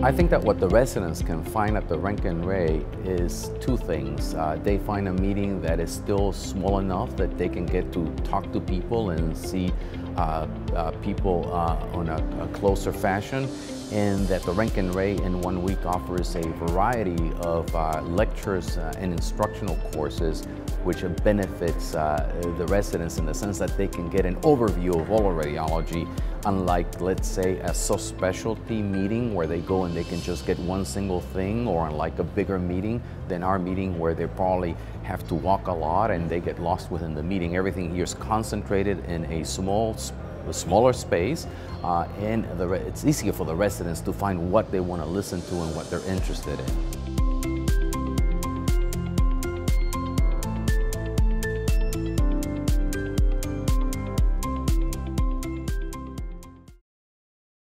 I think that what the residents can find at the Roentgen Ray is two things. Uh, they find a meeting that is still small enough that they can get to talk to people and see uh, uh, people uh, on a, a, closer fashion and that the Roentgen Ray in one week offers a variety of uh, lectures uh, and instructional courses which benefits the residents in the sense that they can get an overview of all of radiology, unlike, let's say, a subspecialty meeting where they go and they can just get one single thing, or unlike a bigger meeting than our meeting where they probably have to walk a lot and they get lost within the meeting. Everything here is concentrated in a small smaller space, uh, and it's easier for the residents to find what they want to listen to and what they're interested in.